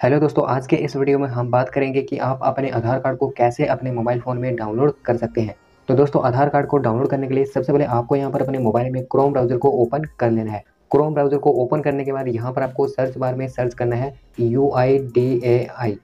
Hello दोस्तों, आज के इस वीडियो में हम बात करेंगे कि आप अपने आधार कार्ड को कैसे अपने मोबाइल फ़ोन में डाउनलोड कर सकते हैं। तो दोस्तों, आधार कार्ड को डाउनलोड करने के लिए सबसे पहले आपको यहाँ पर अपने मोबाइल में क्रोम ब्राउज़र को ओपन कर लेना है। क्रोम ब्राउज़र को ओपन करने के बाद यहाँ पर आपको सर्च बार में सर्च करना है यू आई डी ए आई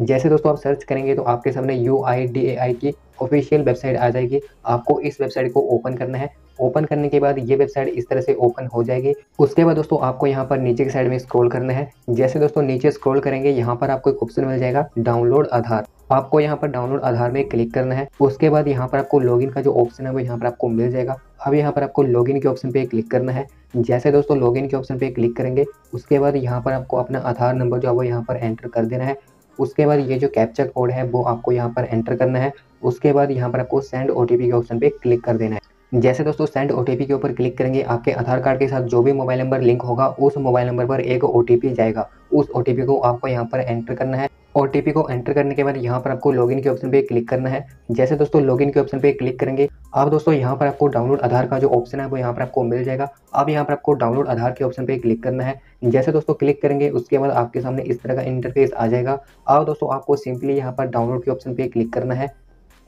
जैसे दोस्तों आप सर्च करेंगे तो आपके सामने यू आई डी ए आई की ऑफिशियल वेबसाइट आ जाएगी। आपको इस वेबसाइट को ओपन करना है। ओपन करने के बाद ये वेबसाइट इस तरह से ओपन हो जाएगी। उसके बाद दोस्तों आपको यहाँ पर नीचे की साइड में स्क्रॉल करना है। जैसे दोस्तों नीचे स्क्रॉल करेंगे, यहाँ पर आपको एक ऑप्शन मिल जाएगा डाउनलोड आधार। आपको यहाँ पर डाउनलोड आधार में क्लिक करना है। उसके बाद यहाँ पर आपको लॉगिन का जो ऑप्शन है वो यहाँ पर आपको मिल जाएगा। अब यहाँ पर आपको लॉगिन के ऑप्शन पे क्लिक करना है। जैसे दोस्तों लॉगिन के ऑप्शन पे क्लिक करेंगे, उसके बाद यहाँ पर आपको अपना आधार नंबर जो है वो यहाँ पर एंटर कर देना है। उसके बाद ये जो कैप्चर कोड है, वो आपको यहाँ पर एंटर करना है। उसके बाद यहाँ पर आपको सेंड ओ के ऑप्शन पर क्लिक कर देना है। जैसे दोस्तों सेंड ओ के ऊपर क्लिक करेंगे, आपके आधार कार्ड के साथ जो भी मोबाइल नंबर लिंक होगा, उस मोबाइल नंबर पर एक ओटीपी जाएगा। उस ओटीपी को आपको यहाँ पर एंटर करना है। ओ को एंटर करने के बाद यहाँ पर आपको लॉगिन के ऑप्शन पे क्लिक करना है। जैसे दोस्तों लॉगिन के ऑप्शन पे क्लिक करेंगे, अब दोस्तों यहाँ पर आपको डाउनलोड आधार का जो ऑप्शन है वो यहाँ पर आपको मिल जाएगा। अब यहाँ पर आपको डाउनलोड आधार के ऑप्शन पे क्लिक करना है। जैसे दोस्तों क्लिक करेंगे, उसके बाद आपके सामने इस तरह का इंटरफेस आ जाएगा। अब दोस्तों आपको सिंपली यहाँ पर डाउनलोड के ऑप्शन पे क्लिक करना है।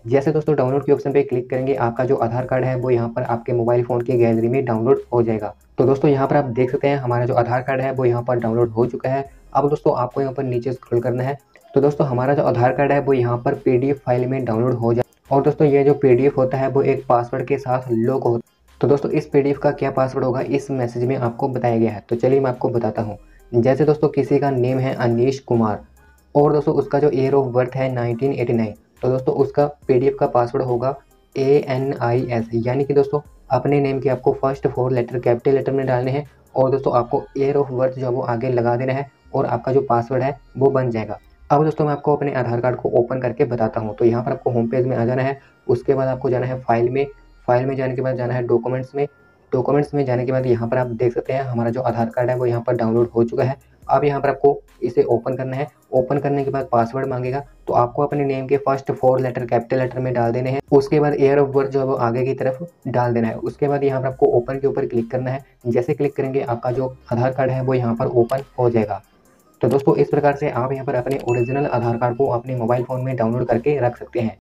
जैसे दोस्तों डाउनलोड के ऑप्शन पे क्लिक करेंगे, आपका जो आधार कार्ड है वो यहाँ पर आपके मोबाइल फ़ोन की गैलरी में डाउनलोड हो जाएगा। तो दोस्तों यहाँ पर आप देख सकते हैं, हमारा जो आधार कार्ड है वो यहाँ पर डाउनलोड हो चुका है। अब दोस्तों आपको यहाँ पर नीचे स्क्रॉल करना है। तो दोस्तों, हमारा जो आधार कार्ड है, वो यहाँ पर पीडीएफ फ़ाइल में डाउनलोड हो जाए और दोस्तों, ये जो पीडीएफ होता है, वो एक पासवर्ड के साथ लॉक होता है तो दोस्तों, इस पीडीएफ का क्या पासवर्ड होगा, इस मैसेज में आपको बताया गया है। तो चलिए मैं आपको बताता हूँ। जैसे दोस्तों, किसी का नेम है अनिश कुमार, और दोस्तों, उसका जो ईयर ऑफ़ बर्थ है 1989 तो दोस्तों, उसका पीडीएफ का पासवर्ड होगा ए एन आई एस यानी कि दोस्तों, अपने नेम के आपको first four letter capital letter में डालने हैं, और दोस्तों, आपको ईयर ऑफ़ बर्थ जो है, वो आगे लगा देना है, और आपका जो पासवर्ड है, वो बन जाएगा। अब दोस्तों मैं आपको अपने आधार कार्ड को ओपन करके बताता हूँ। तो यहाँ पर आपको होम पेज में आ जाना है, उसके बाद आपको जाना है फ़ाइल में। फ़ाइल में जाने के बाद जाना है डॉक्यूमेंट्स में। डॉक्यूमेंट्स में जाने के बाद यहाँ पर आप देख सकते हैं, हमारा जो आधार कार्ड है वो यहाँ पर डाउनलोड हो चुका है। अब यहाँ पर आपको इसे ओपन करना है। ओपन करने के बाद पासवर्ड मांगेगा। तो आपको अपने नेम के first four letter, capital letter में डाल देने हैं। उसके बाद एयर ऑफ़ बर्थ जो है वो आगे की तरफ़ डाल देना है। उसके बाद यहाँ पर आपको ओपन के ऊपर क्लिक करना है। जैसे क्लिक करेंगे, आपका जो आधार कार्ड है वो यहाँ पर ओपन हो जाएगा। तो दोस्तों, इस प्रकार से आप यहाँ पर अपने ओरिजिनल आधार कार्ड को अपने मोबाइल फ़ोन में डाउनलोड करके रख सकते हैं।